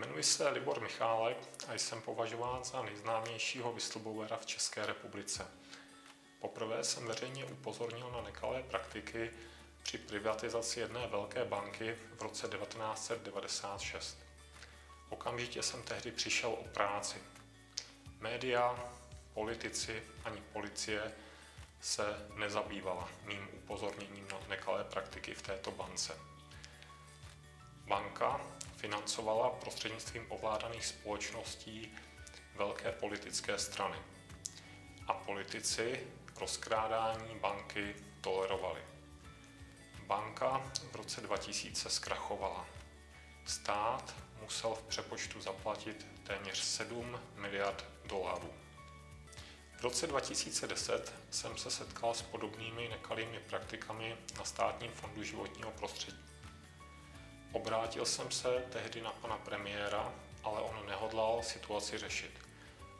Jmenuji se Libor Michálek a jsem považován za nejznámějšího whistleblowera v České republice. Poprvé jsem veřejně upozornil na nekalé praktiky při privatizaci jedné velké banky v roce 1996. Okamžitě jsem tehdy přišel o práci. Média, politici ani policie se nezabývala mým upozorněním na nekalé praktiky v této bance. Banka financovala prostřednictvím ovládaných společností velké politické strany. A politici rozkrádání banky tolerovali. Banka v roce 2000 zkrachovala. Stát musel v přepočtu zaplatit téměř 7 miliard dolarů. V roce 2010 jsem se setkal s podobnými nekalými praktikami na státním fondu životního prostředí. Obrátil jsem se tehdy na pana premiéra, ale on nehodlal situaci řešit.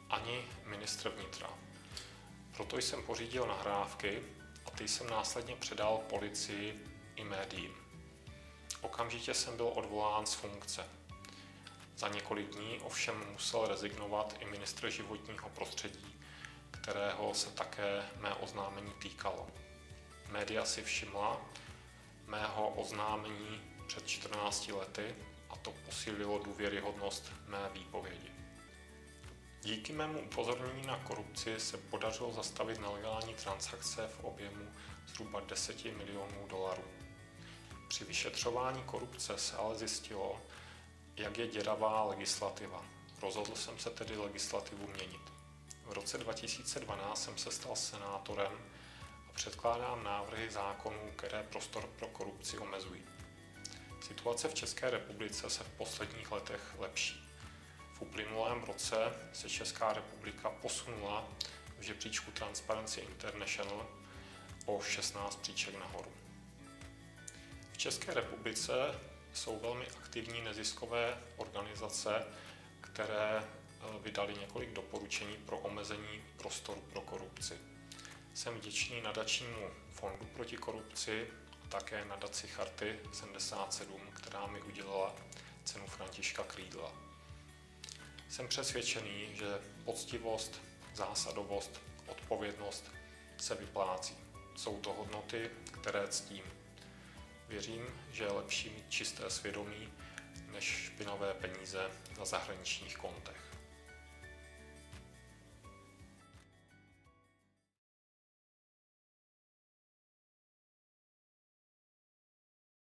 Ani ministr vnitra. Proto jsem pořídil nahrávky a ty jsem následně předal policii i médiím. Okamžitě jsem byl odvolán z funkce. Za několik dní ovšem musel rezignovat i ministr životního prostředí, kterého se také mé oznámení týkalo. Média si všimla mého oznámení před 14 lety a to posílilo důvěryhodnost mé výpovědi. Díky mému upozornění na korupci se podařilo zastavit nelegální transakce v objemu zhruba 10 milionů dolarů. Při vyšetřování korupce se ale zjistilo, jak je děravá legislativa. Rozhodl jsem se tedy legislativu měnit. V roce 2012 jsem se stal senátorem a předkládám návrhy zákonů, které prostor pro korupci omezují. Situace v České republice se v posledních letech lepší. V uplynulém roce se Česká republika posunula v žebříčku Transparency International o 16 příček nahoru. V České republice jsou velmi aktivní neziskové organizace, které eh, vydali několik doporučení pro omezení prostoru pro korupci. Jsem vděčný nadačnímu fondu proti korupci také nadaci Charty 77, která mi udělala cenu Františka Krídla. Jsem přesvědčený, že poctivost, zásadovost, odpovědnost se vyplácí. Jsou to hodnoty, které ctím. Věřím, že je lepší mít čisté svědomí než špinavé peníze na zahraničních kontech.